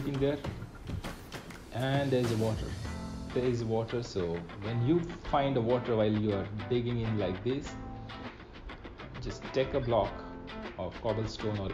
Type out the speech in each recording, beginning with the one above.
there. And there is water. There is water so when you find the water while you are digging in like this just take a block of cobblestone or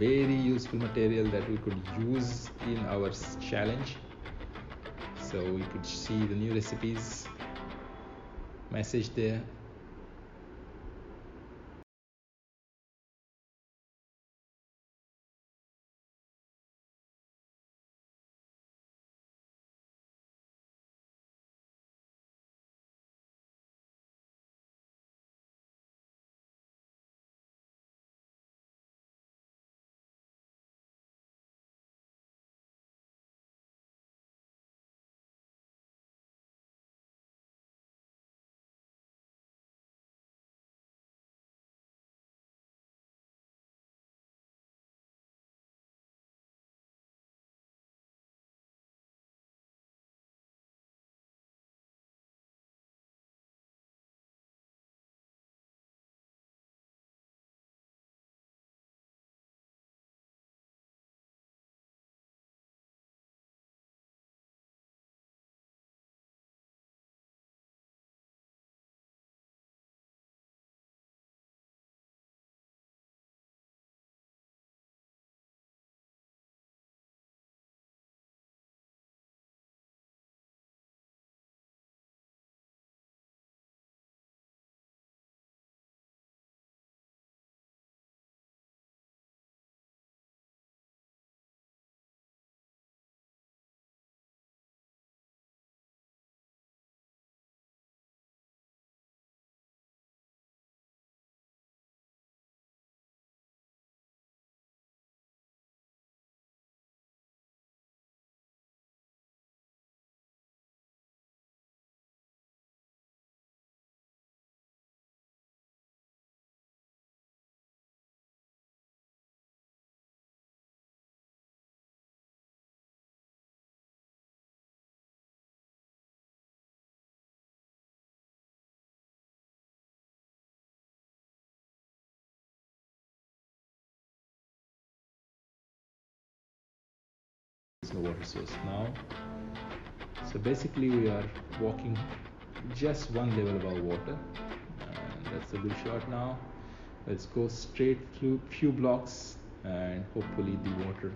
very useful material that we could use in our challenge. So we could see the new recipes. Message there no water source. Now so basically we are walking just one level above water. And that's a good shot now. Let's go straight through few blocks and hopefully the water